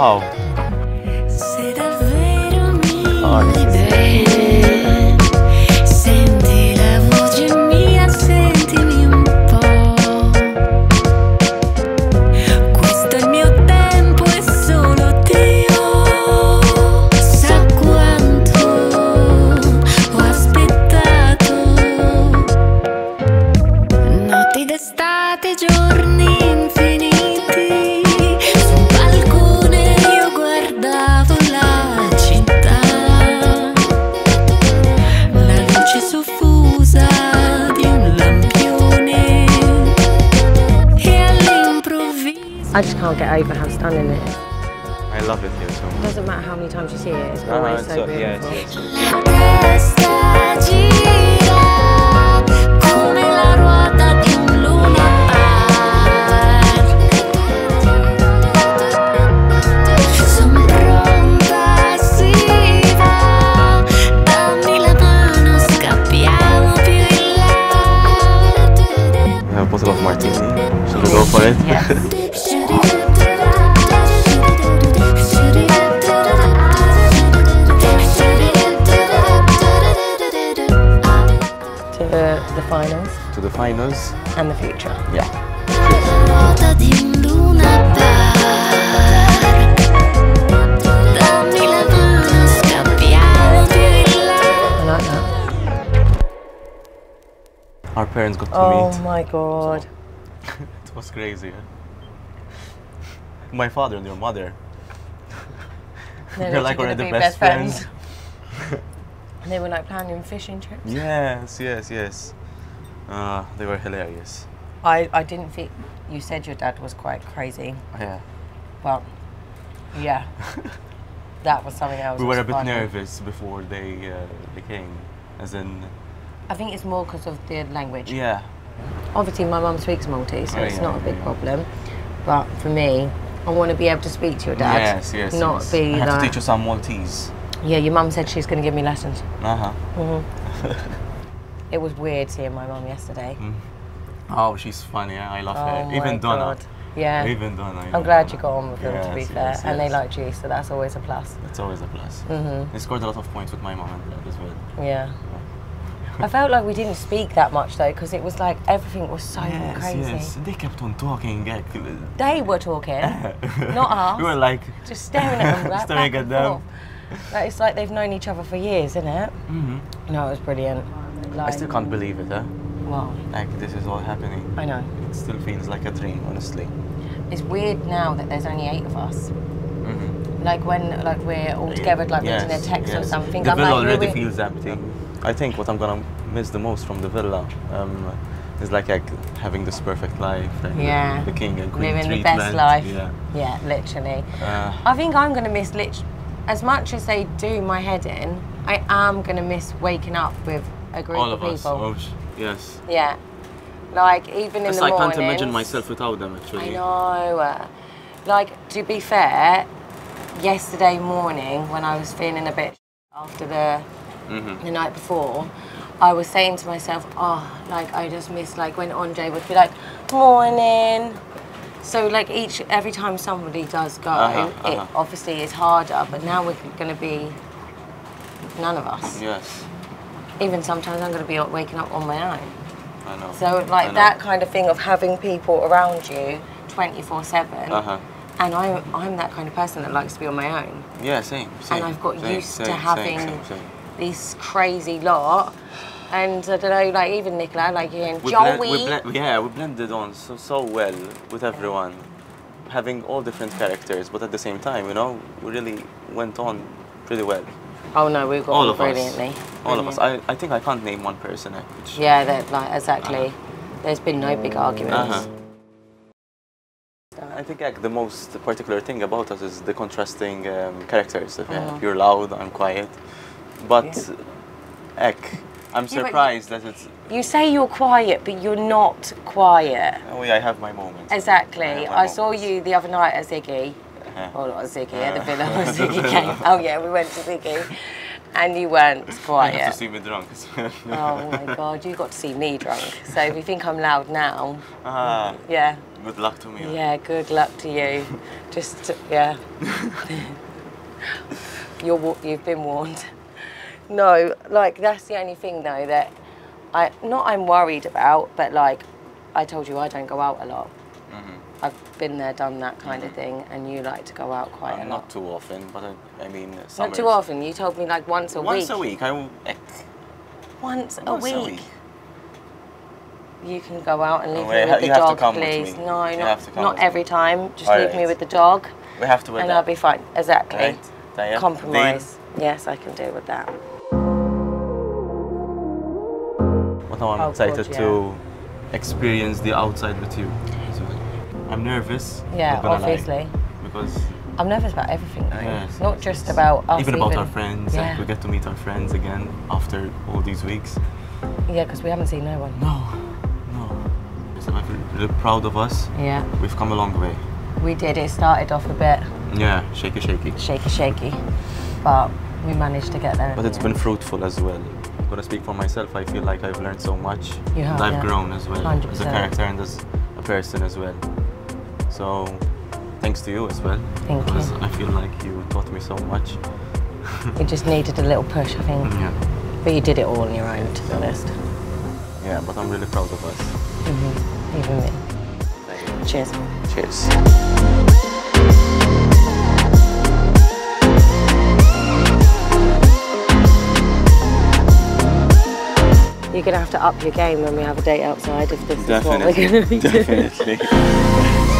好。I just can't get over how stunning it is. I love it here so It doesn't matter how many times you see it, it's Uh-huh, always it's so so- beautiful. yes. La testa gira come la ruota di un luna park. Sono pronta, si va. Dammi la mano, scappiamo più in là. We have a bottle of martini. Should we go for it? Yes. the finals to the finals. and the future. Yeah. ruota di un luna park. Dammi la mano, scappiamo più in là. I like that. Our parents got to Oh meet. my god. It was crazy. My father and your mother. They're, They're like already gonna be best friends. And they were like planning fishing trips. Yes, yes, yes. Uh, they were hilarious. I, I didn't think you said your dad was quite crazy, Yeah. but yeah, that was something else. We were a bit nervous before they uh, they came, as in, I think it's more because of the language. yeah, Obviously, my mum speaks Maltese, so Oh, it's yeah, not a big yeah. problem. But for me, I want to be able to speak to your dad. yes, yes. Not yes. be I have like. to teach you some Maltese. Yeah, your mum said she's going to give me lessons. Uh huh. It was weird seeing my mum yesterday. Oh, she's funny. I love Oh her. Even Donna. God. Yeah. Even Donna. I'm glad Donna. you got on with them, to be Yes, fair. yes, And they liked you, so that's always a plus. It's always a plus. Mm-hmm. They scored a lot of points with my mom and dad as well. Yeah. I felt like we didn't speak that much though, because it was like everything was so yes, crazy. yes. They kept on talking. They were talking, not us. we were like, just staring at them, like, Staring at them. Like, it's like they've known each other for years, isn't it? Mhm. No, it was brilliant. I still can't believe it, huh? Well, Like this is all happening. I know. It still feels like a dream, honestly. It's weird now that there's only eight of us. Mhm. Like when like we're all together, like Yes, meeting a text or something. The I'm villa like, already we- feels empty. I think what I'm gonna miss the most from the villa um, is like, like having this perfect life, Yeah. the, king and queen living the best life. Yeah. Yeah, literally. Uh, I think I'm gonna miss lit. As much as they do my head in, I am gonna miss waking up with a group all of of us. people. Yes. Yeah, like even in the I mornings. can't imagine myself without them actually. I know. uh, Like to be fair, yesterday morning when I was feeling a bit after the Mhm. the night before, I was saying to myself, oh, like I just miss like when Andre would be like, morning. So like each every time somebody does go, Uh-huh, it uh-huh. obviously is harder. But now we're going to be none of us. Yes, Even sometimes I'm going to be waking up on my own. I know. So like know. that kind of thing of having people around you 24 seven. Uh huh. And I'm, I'm that kind of person that likes to be on my own. Yeah, same. same and I've got same, used same, to same, having same, same. this crazy lot. And I don't know, like even Nicola, like you and We Joey. blend, we blend, yeah, we blended on so so well with everyone, having all different characters, but at the same time, you know, we really went on pretty well. Oh no, we've got all of brilliantly. us. All of us. I, I think I can't name one person. eh, which- Yeah, that like exactly. There's been no big arguments. Uh-huh. I think like, the most particular thing about us is the contrasting um, characters. If, Uh-huh. You're loud, I'm quiet. But, ek, I'm surprised that it's. You say you're quiet, but you're not quiet. Oh, yeah, I have my moments. Exactly. Yeah, my I saw you the other night at Ziggy. Uh-huh. Well, not Ziggy, at the villa where Ziggy came. Oh yeah, we went to Ziggy, and you weren't You have quiet. to see me drunk. Oh my god, you got to see me drunk. So if you think I'm loud now, ah, yeah, good luck to me. yeah, good luck to you. Just yeah, you're you've been warned. No, like that's the only thing though that I not I'm worried about, but like I told you I don't go out a lot. I've been there, done that kind of thing, and you like to go out quite Uh, a lot. not too often, but I, I mean, Not too often. You told me like once a Once week. Once a week. I eh, Once a once week. a week. You can go out and leave Oh, me yeah, with the dog, please. No, not, have to come not every me. time. Just leave me with the dog, We have to. And that. I'll be fine. Exactly. Right? Compromise. Yes, I can deal with that. Now I'm Oh, excited God, to experience the outside with you. I'm nervous. Yeah, not gonna lie, obviously. because I'm nervous about everything. Though. Yes, Not yes, just yes. about us. even about our friends, Yeah, like we get to meet our friends again after all these weeks. yeah, because we haven't seen no one. No, no. So I feel really proud of us. Yeah, We've come a long way. we did. It started off a bit Yeah, shaky, shaky. shaky, shaky, but we managed to get there. But the it's end. been fruitful as well. I'm gonna speak for myself. I feel like I've learned so much. You have, and I've yeah. grown as well as a character and as a person as well. So, thanks to you as well. Thank you. because I feel like you taught me so much. You just needed a little push, I think. Yeah. But you did it all on your own, to be honest. Yeah, but I'm really proud of us. Mhm. Even me. Cheers. Cheers. You're gonna have to up your game when we have a date outside if this is what we're gonna be doing. Definitely.